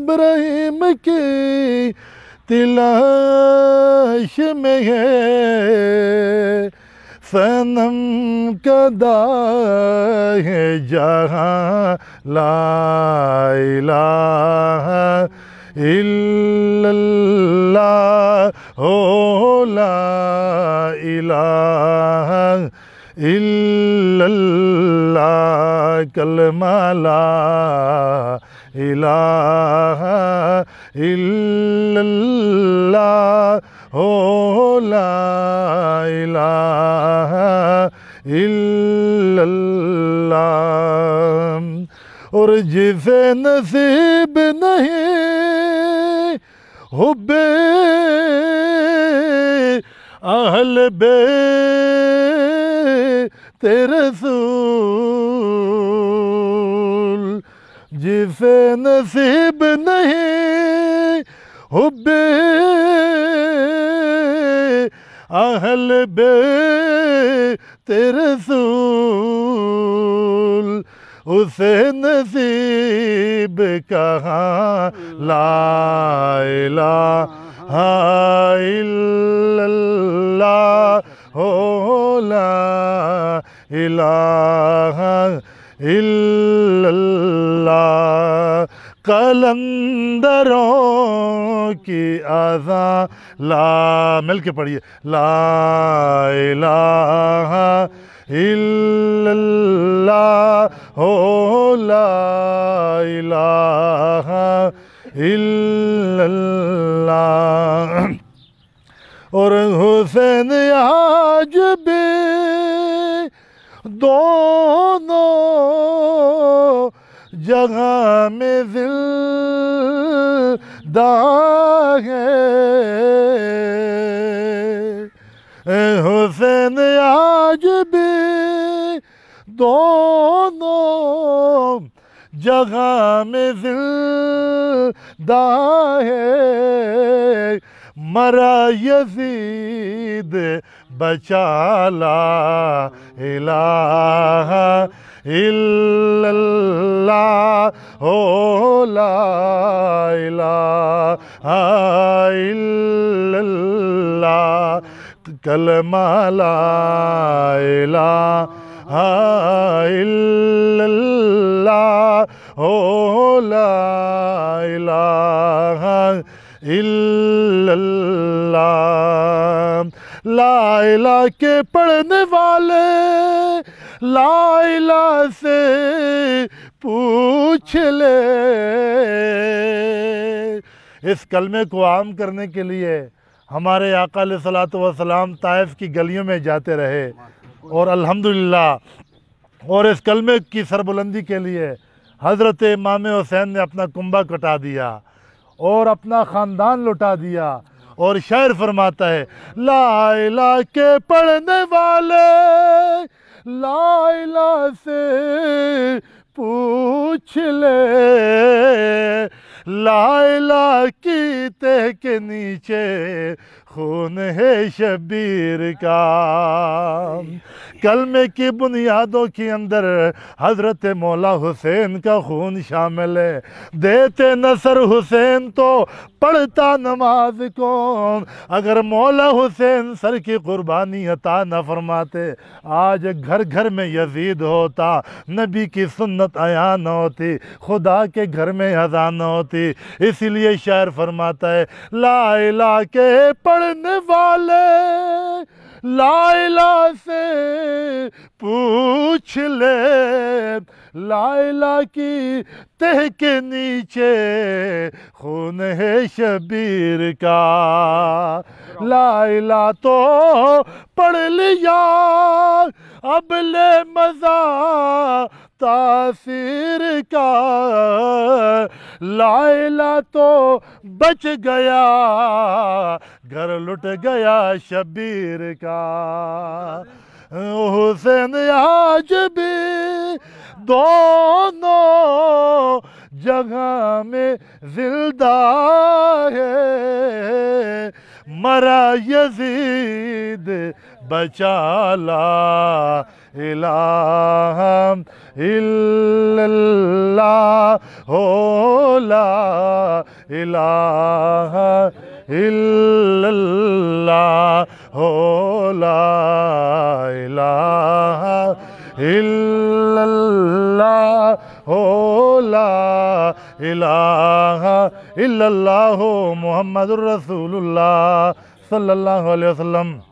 ابراہیم کی تلاش میں ہے۔ سنم کا دا ہے جہاں لا الہ الا اللہ۔ ہو لا الہ الا اللہ۔ كلمة لا إله إلا الله oh, لا إله إلا الله اور جسے نصیب نہیں حب اہل بیت رسول جسے نصیب نہیں حب. اہل بے رسول اسے نصیب کہاں لا الہ إلا اللہ ہو الہ الا اللہ قلندروں کی آزاں لا مل کے پڑھیے لا الہ الا اللہ ہو لا الہ الا اللہ اور حسین آج بھی دونوں جگہ میں زندہ ہے۔ حسین آج بھی دونوں جگہ میں زندہ ہے۔ مرا یزید بچا لا الہ الا اللہ ہو لا الہ الا اللہ، کلمہ لا الہ الا اللہ ہو لا الہ اللہ لا الہ کے پڑھنے والے، لا الہ سے پوچھ لے۔ اس کلمے کو عام کرنے کے لیے ہمارے آقا علیہ الصلوۃ والسلام طائف کی گلیوں میں جاتے رہے۔ اور الحمدللہ، اور اس کلمے کی سربلندی کے لیے حضرت امام حسین نے اپنا کنبہ کٹا دیا۔ اور اپنا خاندان لٹا دیا اور شعر فرماتا ہے، لا الہ کے پڑھنے والے، لا الہ سے پوچھ لے۔ لا الہ کی تہ کے نیچے خون ہے شبیر کا۔ کلمے کی بنیادوں کے اندر حضرت مولا حسین کا خون شامل ہے۔ دیتے نصر حسین تو پڑھتا نماز کون؟ اگر مولا حسین سر کی قربانی عطا نہ فرماتے، آج گھر گھر میں یزید ہوتا، نبی کی سنت عیاں نہ ہوتی، خدا کے گھر میں اذان نہ ہوتی۔ اسی لیے شاعر فرماتا ہے، لا الہ کے پڑھنے والے لا الہ سے پوچھ لے۔ لا الہ کی تہ کے نیچے خون ہے شبیر کا۔ لا الہ تو پڑھ لیا، اب لے مزہ تاثیر کا لا الہ تو بچ گیا، گھر لٹ گیا شبیر کا۔ حسین آج بھی دونوں جگہ میں زندہ ہے۔ مرا یزید، بچا لا الہ الا اللہ ہو لا الہ الا اللہ ہو لا الہ الا اللہ ہو لا إله إلا الله محمد رسول الله صلى الله عليه وسلم.